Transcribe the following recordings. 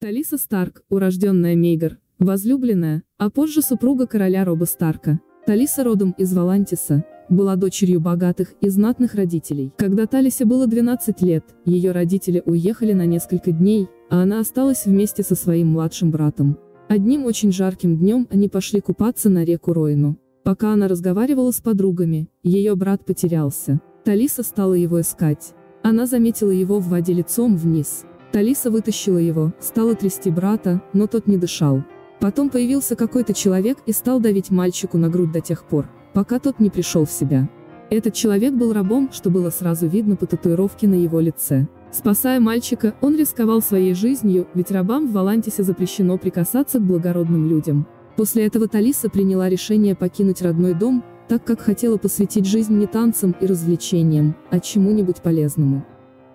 Талиса Старк, урожденная Мейгар, возлюбленная, а позже супруга короля Роба Старка. Талиса родом из Валантиса, была дочерью богатых и знатных родителей. Когда Талисе было 12 лет, ее родители уехали на несколько дней, а она осталась вместе со своим младшим братом. Одним очень жарким днем они пошли купаться на реку Роину. Пока она разговаривала с подругами, ее брат потерялся. Талиса стала его искать. Она заметила его в воде лицом вниз. Талиса вытащила его, стала трясти брата, но тот не дышал. Потом появился какой-то человек и стал давить мальчику на грудь до тех пор, пока тот не пришел в себя. Этот человек был рабом, что было сразу видно по татуировке на его лице. Спасая мальчика, он рисковал своей жизнью, ведь рабам в Валантисе запрещено прикасаться к благородным людям. После этого Талиса приняла решение покинуть родной дом, так как хотела посвятить жизнь не танцам и развлечениям, а чему-нибудь полезному.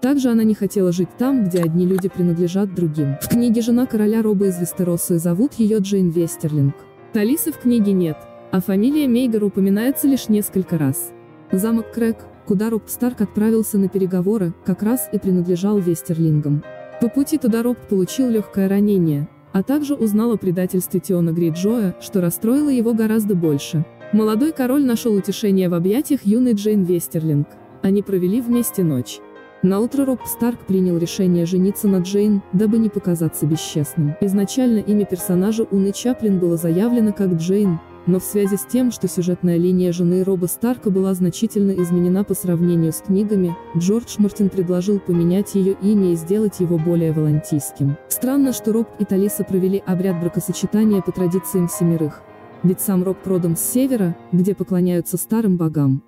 Также она не хотела жить там, где одни люди принадлежат другим. В книге «Жена короля Роба из Вестероса» зовут ее Джейн Вестерлинг. Талисы в книге нет, а фамилия Мейгар упоминается лишь несколько раз. Замок Крэк, куда Роб Старк отправился на переговоры, как раз и принадлежал Вестерлингам. По пути туда Роб получил легкое ранение, а также узнал о предательстве Тиона Гриджоя, что расстроило его гораздо больше. Молодой король нашел утешение в объятиях юной Джейн Вестерлинг. Они провели вместе ночь. На утро Роб Старк принял решение жениться на Джейн, дабы не показаться бесчестным. Изначально имя персонажа Уны Чаплин было заявлено как Джейн, но в связи с тем, что сюжетная линия жены Роба Старка была значительно изменена по сравнению с книгами, Джордж Мартин предложил поменять ее имя и сделать его более волантийским. Странно, что Роб и Талиса провели обряд бракосочетания по традициям семерых. Ведь сам Роб продом с севера, где поклоняются старым богам.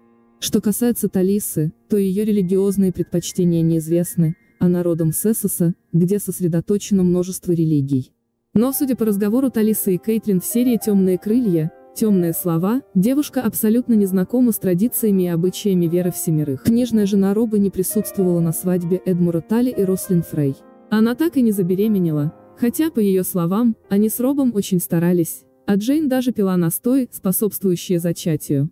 Что касается Талисы, то ее религиозные предпочтения неизвестны, а народом Сессоса, где сосредоточено множество религий. Но судя по разговору Талисы и Кейтлин в серии «Темные крылья», «Темные слова», девушка абсолютно не знакома с традициями и обычаями веры в семерых. Книжная жена Роба не присутствовала на свадьбе Эдмура Тали и Рослин Фрей. Она так и не забеременела, хотя, по ее словам, они с Робом очень старались, а Джейн даже пила настой, способствующий зачатию.